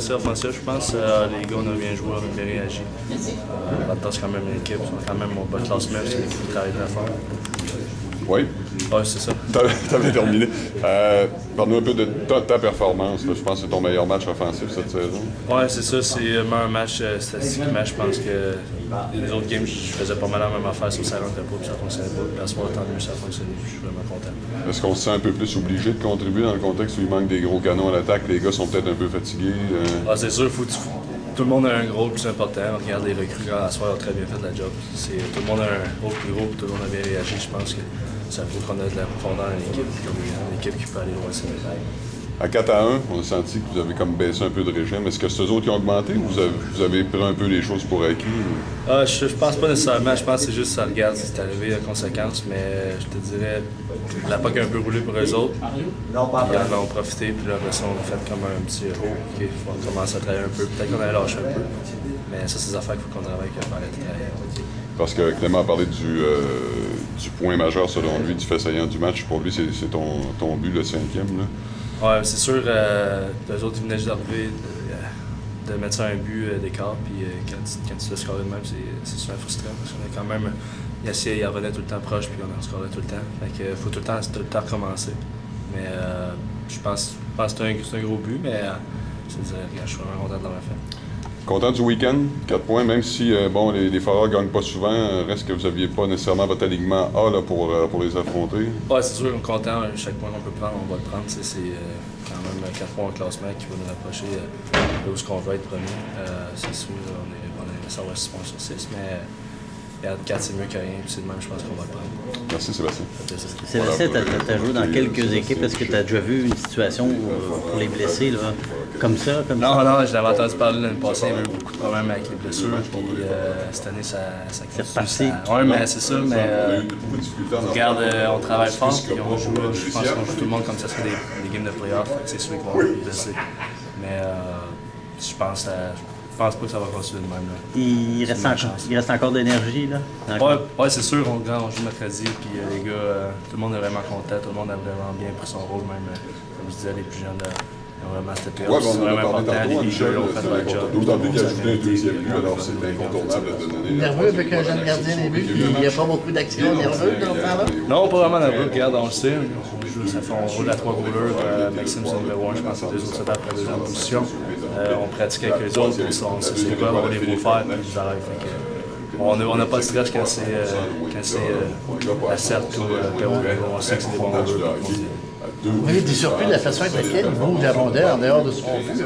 C'est offensif, je pense. Euh, les gars, on a bien joué, on a bien réagi. Euh, Maintenant, c'est quand même une équipe, c'est quand même mon bas classement, c'est une équipe qui travaille très fort. Oui, c'est ça. t'avais terminé. Euh, Parle-nous un peu de ta, ta performance. là. Je pense que c'est ton meilleur match offensif cette saison. Ouais, c'est ça, c'est le meilleur match euh, statistiquement. Je pense que les autres games, je faisais pas mal la même affaire, sur ça rentrait pas, puis ça fonctionnait pas. Puis à ce moment, tant mieux, ça a fonctionné, je suis vraiment content. Est-ce qu'on se sent un peu plus obligé de contribuer dans le contexte où il manque des gros canons à l'attaque? Les gars sont peut-être un peu fatigués. euh, Ah, c'est sûr, faut, tout le monde a un rôle plus important. On regarde les recrues, à soir, ont très bien fait la job. Tout le monde a un rôle plus gros, tout le monde a bien réagi. Je pense que ça prouve qu'on a de la profondeur dans l'équipe, puis qu'on est une équipe qui peut aller loin. c'est vrai. À 4 à 1, on a senti que vous avez comme baissé un peu de régime. Est-ce que c'est eux autres qui ont augmenté ou vous avez, vous avez pris un peu les choses pour acquis? ou- Ah, je, je pense pas nécessairement. Je pense que c'est juste ça regarde si c'est arrivé à conséquence. Mais je te dirais, la POC a un peu roulé pour eux autres. Ils en ont profité. Puis là, après ça, on a fait comme un petit oh, OK, on commence à travailler un peu. Peut-être qu'on allait lâcher un peu. Mais ça, c'est des affaires qu'il faut qu'on travaille, qu'on travailler. Parce que Clément a parlé du, euh, du point majeur selon lui, du fait saillant du match. Pour lui, c'est ton, ton but, le cinquième. Là. Ouais, c'est sûr, euh, eux autres, ils venaient juste d'arriver de, mettre ça un but euh, d'écart. Puis euh, quand, tu- te scorer de même, c'est super frustrant. Parce qu'on est quand même. Il essayait, il revenait tout le temps proche, puis on en scorait tout le temps. Fait faut tout le temps, tout le temps recommencer. Mais je pense, que c'est un, un gros but, mais je suis vraiment content de l'avoir fait. Content du week-end, 4 points, même si euh, bon, les, les Foreurs ne gagnent pas souvent, euh, reste que vous n'aviez pas nécessairement votre alignement A là, pour, euh, pour les affronter. Ouais, c'est sûr, on est content. Chaque point qu'on peut prendre, on va le prendre. C'est euh, quand même 4 points au classement qui va nous rapprocher de où ce qu'on veut être premier. Euh, c'est sûr, on, est, on aimerait savoir 6 points sur 6, mais euh, 4 c'est mieux que rien. Puis c'est de même, je pense qu'on va le prendre. Merci Sébastien. Sébastien, tu as, joué dans quelques équipes. Est-ce que tu as déjà vu une situation euh, pour les blessés, là, comme ça? Comme Non, ça? non, je l'avais entendu parler l'année passée, il y avait eu beaucoup de problèmes avec les blessures. Puis euh, cette année, ça, ça C'est reparti. Oui, mais c'est ça, mais. euh, Regarde, euh, on travaille fort, puis on joue, je pense qu'on joue tout le monde comme ça serait des, des games de playoff, fait que c'est sûr qu'on va être blessés. Mais euh, je pense, je pense pas que ça va continuer de même. Là. Il, reste encore, chance. il reste encore d'énergie, là? Ouais c'est sûr, on, on joue mercredi, puis euh, les gars, euh, tout le monde est vraiment content, tout le monde a vraiment bien pris son rôle, même, euh, comme je disais, les plus jeunes, euh, ont vraiment up, Ouais, on en a vraiment parlé important, tantôt, les Michel. D'autant le plus qu'il a ajouté un deuxième but, alors c'est euh, incontournable de donner. Nerveux avec un jeune gardien des buts, il n'y a pas beaucoup d'action nerveuse dans ce temps-là. Non, pas vraiment nerveux. Regarde, on le sait. On joue, ça fait, on roule à trois. Euh, Maxime, c'est numéro un, je pense, c'est deux autres setups après deuxième position. Euh, on pratique avec les autres, on sait on sait c'est quoi, on les voit faire, puis ils arrêtent. Que, on n'a pas de stress quand c'est euh, quand c'est, euh, la CERT ou euh. On sait que c'est des bons on des surpris de la façon avec laquelle il bouge la en dehors de son but.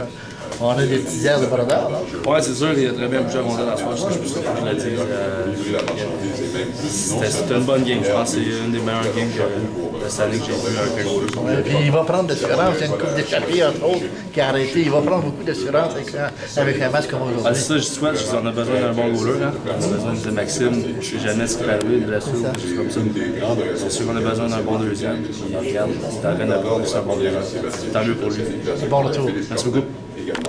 On a des petits airs de brodeur. là. Ouais, c'est sûr, il a très bien bougé à rondelle à soir, je pas que je le dise. Euh, C'était une bonne game, je pense c'est une des meilleures games que, de cette année que j'ai vu avec un Puis il va prendre d'assurance. Il y a une coupe d'échappée, entre autres, qui a arrêté. Il va prendre beaucoup d'assurance avec, un- match comme Ah, aujourd'hui. c'est ça, je souhaite, je dis, on a besoin d'un bon goaler, hein. on a besoin de Maxime, je sais jamais ce qui peut arriver, des choses comme ça. C'est sûr qu'on a besoin d'un bon deuxième, puis regarde, il est en train d'apprendre, c'est un bon deuxième. Tant mieux pour lui. C'est bon retour. Merci beaucoup. You got one.